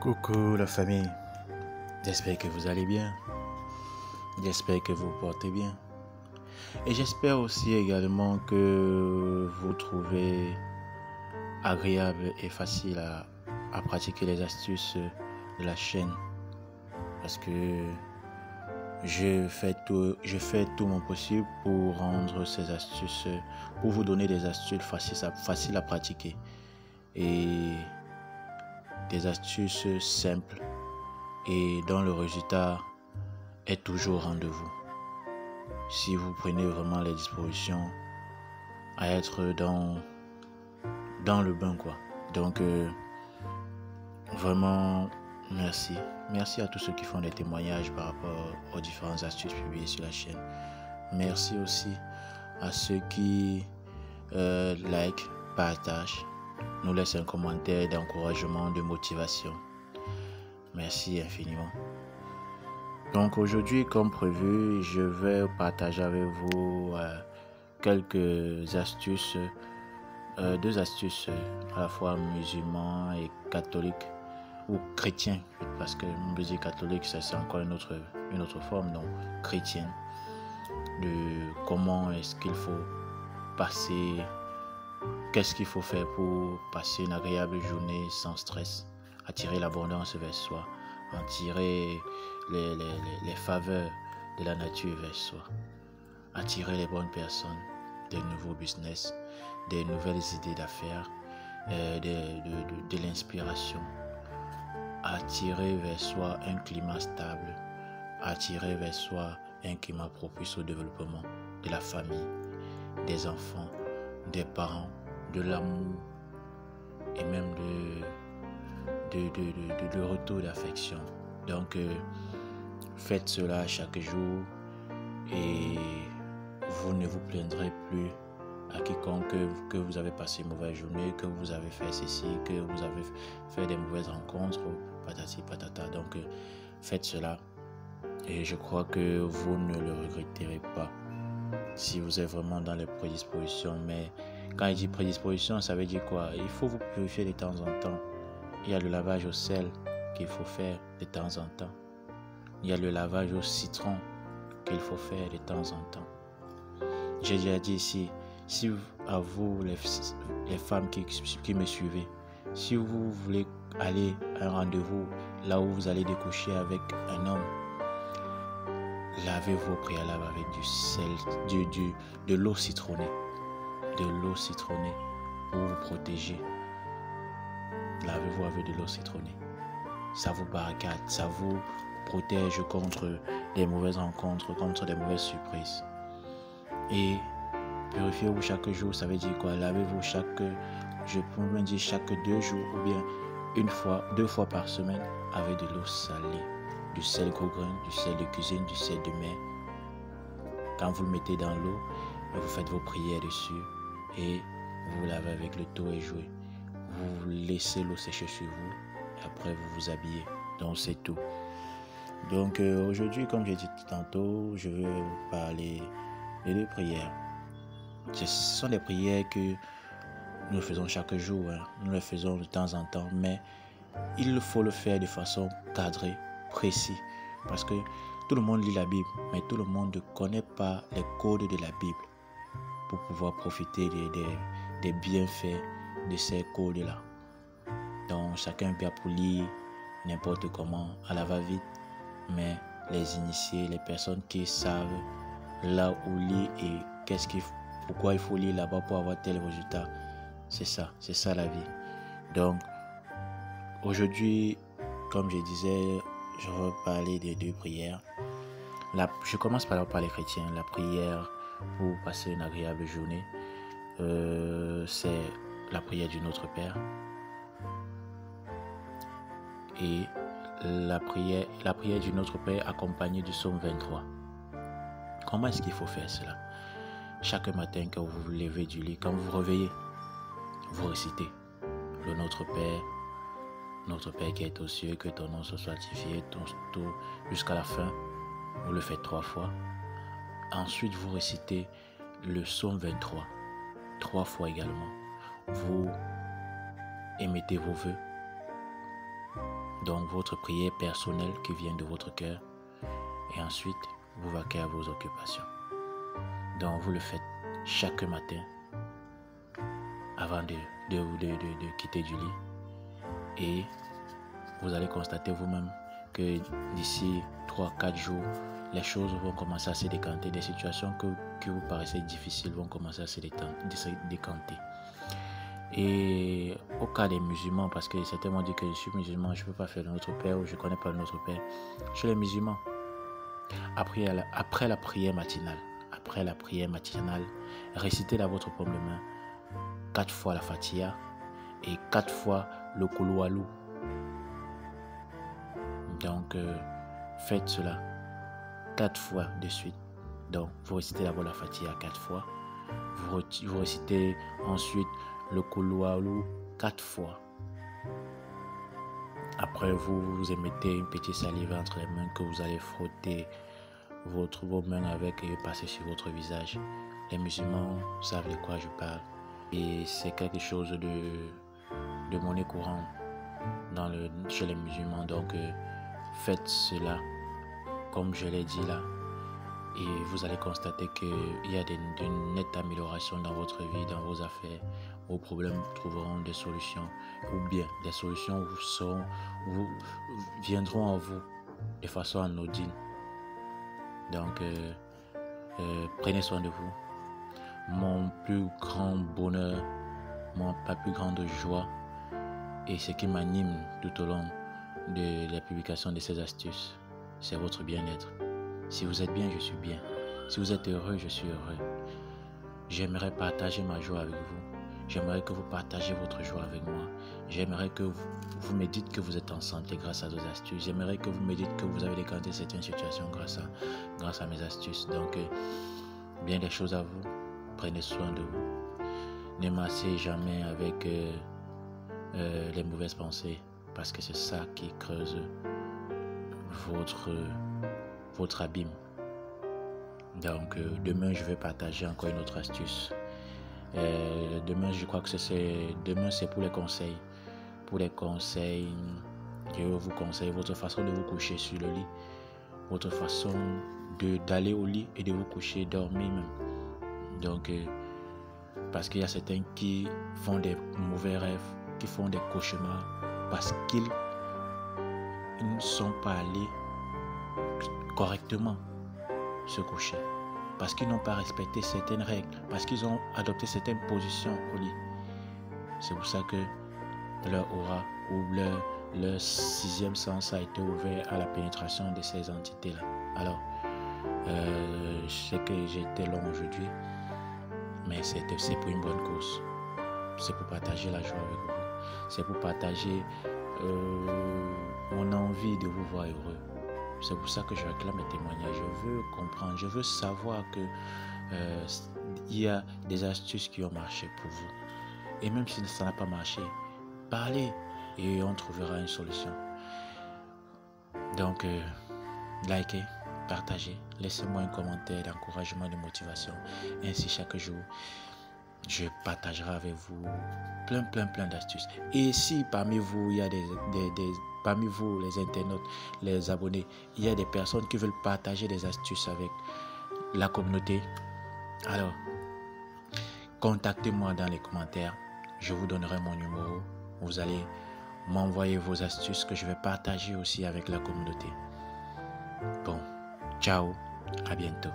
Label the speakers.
Speaker 1: Coucou la famille, j'espère que vous allez bien, j'espère que vous portez bien. Et j'espère aussi également que vous trouvez agréable et facile à, pratiquer les astuces de la chaîne. Parce que je fais tout, je fais tout mon possible pour rendre ces astuces, pour vous donner des astuces faciles faciles à pratiquer. Et des astuces simples et dont le résultat est toujours rendez-vous. Si vous prenez vraiment les dispositions à être dans, dans le bain, quoi. Donc, euh, vraiment, merci. Merci à tous ceux qui font des témoignages par rapport aux différentes astuces publiées sur la chaîne. Merci aussi à ceux qui euh, like, partagent nous laisse un commentaire d'encouragement, de motivation. Merci infiniment. Donc aujourd'hui, comme prévu, je vais partager avec vous euh, quelques astuces, euh, deux astuces à la fois musulmans et catholiques ou chrétiens, parce que mon catholique, c'est encore une autre, une autre forme, donc chrétienne, de comment est-ce qu'il faut passer Qu'est-ce qu'il faut faire pour passer une agréable journée sans stress Attirer l'abondance vers soi, attirer les, les, faveurs de la nature vers soi, attirer les bonnes personnes, des nouveaux business, des nouvelles idées d'affaires, euh, de l'inspiration, attirer vers soi un climat stable, attirer vers soi un climat propice au développement de la famille, des enfants, des parents, de l'amour et même de, de, de, retour d'affection. Donc, euh, faites cela chaque jour et vous ne vous plaindrez plus à quiconque que vous avez passé une mauvaise journée, que vous avez fait ceci, que vous avez fait des mauvaises rencontres, patati patata. Donc, euh, faites cela et je crois que vous ne le regretterez pas si vous êtes vraiment dans les prédispositions. Mais quand il dit prédisposition, ça veut dire quoi? Il faut vous purifier de temps en temps. Il y a le lavage au sel qu'il faut faire de temps en temps. Il y a le lavage au citron qu'il faut faire de temps en temps. J'ai déjà dit ici, à vous, les, femmes qui, me suivez, si vous voulez aller à un rendez-vous là où vous allez découcher avec un homme, lavez-vous au préalable avec du sel, de l'eau citronnée de l'eau citronnée pour vous protéger. Lavez-vous avec de l'eau citronnée. Ça vous barricade, ça vous protège contre des mauvaises rencontres, contre des mauvaises surprises. Et purifiez-vous chaque jour, ça veut dire quoi? Lavez-vous chaque, je peux même dire chaque deux jours ou bien une fois, deux fois par semaine avec de l'eau salée, du sel gros grain, du sel de cuisine, du sel de mer. Quand vous le mettez dans l'eau, vous faites vos prières dessus, et vous lavez avec le taux et jouez. Vous laissez l'eau sécher sur vous après vous vous habillez. Donc c'est tout. Donc euh, aujourd'hui, comme j'ai dit tantôt, je vais vous parler des prières. Ce sont des prières que nous faisons chaque jour. Hein. Nous les faisons de temps en temps, mais il faut le faire de façon cadrée, précise. Parce que tout le monde lit la Bible, mais tout le monde ne connaît pas les codes de la Bible pour pouvoir profiter des, bienfaits de ces codes-là. Donc chacun peut lire n'importe comment à la va-vite, mais les initiés, les personnes qui savent là où lire et qu'est-ce qu'il pourquoi il faut lire là-bas pour avoir tel résultat, c'est ça, c'est ça la vie. Donc aujourd'hui, comme je disais, je vais parler des deux prières. La, je commence par, par les chrétiens, la prière pour passer une agréable journée. Euh, c'est la prière du Notre Père. Et la prière, du Notre Père accompagnée du psaume 23. Comment est-ce qu'il faut faire cela? Chaque matin, quand vous vous levez du lit, quand vous vous réveillez, vous récitez le Notre Père, Notre Père qui est aux cieux, que ton nom soit sanctifié, jusqu'à la fin. Vous le faites trois fois. Ensuite, vous récitez le psaume 23, trois fois également. Vous émettez vos voeux. Donc votre prière personnelle qui vient de votre cœur. Et ensuite, vous vaquez à vos occupations. Donc vous le faites chaque matin avant de, de, de, de quitter du lit. Et vous allez constater vous-même que d'ici 3-4 jours, les choses vont commencer à se décanter. Des situations que, que vous paraissaient difficiles vont commencer à se décanter. Et au cas des musulmans, parce que certains m'ont dit que je suis musulman, je ne peux pas faire Notre Père ou je ne connais pas Notre Père. Chez les musulmans, après la, prière matinale, après la prière matinale, récitez la votre paume de main quatre fois la Fatiha et quatre fois le Kouloualou. Donc, euh, faites cela quatre fois de suite. Donc, vous récitez d'abord la Fatiha quatre fois. Vous, vous récitez ensuite le Kouloualou quatre fois. Après, vous, vous émettez une petite salive entre les mains que vous allez frotter votre, vos mains avec et passer sur votre visage. Les musulmans savent de quoi je parle. Et c'est quelque chose de, de monnaie courante dans le, chez les musulmans. Donc, euh, faites cela comme je l'ai dit là. Et vous allez constater qu'il y a une nette amélioration dans votre vie, dans vos affaires. Vos problèmes trouveront des solutions. Ou bien des solutions vous, sont, vous viendront à vous de façon anodine. Donc, euh, euh, prenez soin de vous. Mon plus grand bonheur, mon pas plus grande joie et ce qui m'anime tout au long de la publication de ces astuces, c'est votre bien-être. Si vous êtes bien, je suis bien. Si vous êtes heureux, je suis heureux. J'aimerais partager ma joie avec vous. J'aimerais que vous partagez votre joie avec moi. J'aimerais que vous, me dites que vous êtes en santé grâce à nos astuces. J'aimerais que vous me dites que vous avez décanté certaines situations grâce à, grâce à mes astuces. Donc, euh, bien des choses à vous. Prenez soin de vous. Ne massez jamais avec euh, euh, les mauvaises pensées parce que c'est ça qui creuse votre, votre abîme. Donc euh, demain, je vais partager encore une autre astuce. Euh, demain, je crois que c'est demain, c'est pour les conseils. Pour les conseils, je vous conseille votre façon de vous coucher sur le lit, votre façon de d'aller au lit et de vous coucher, dormir même. Donc, euh, parce qu'il y a certains qui font des mauvais rêves, qui font des cauchemars parce qu'ils ne sont pas allés correctement se coucher, parce qu'ils n'ont pas respecté certaines règles, parce qu'ils ont adopté certaines positions au lit. C'est pour ça que leur aura ou leur, leur sixième sens a été ouvert à la pénétration de ces entités-là. Alors, euh, je sais que été long aujourd'hui, mais c'est pour une bonne cause. C'est pour partager la joie avec vous c'est pour partager euh, mon envie de vous voir heureux. C'est pour ça que je réclame les témoignages. Je veux comprendre, je veux savoir que euh, il y a des astuces qui ont marché pour vous. Et même si ça n'a pas marché, parlez et on trouvera une solution. Donc, euh, likez, partagez, laissez-moi un commentaire d'encouragement, de motivation. Ainsi, chaque jour, je partagerai avec vous plein, plein, plein d'astuces. Et si parmi vous, il y a des, parmi vous, les internautes, les abonnés, il y a des personnes qui veulent partager des astuces avec la communauté, alors contactez-moi dans les commentaires. Je vous donnerai mon numéro. Vous allez m'envoyer vos astuces que je vais partager aussi avec la communauté. Bon, ciao, à bientôt.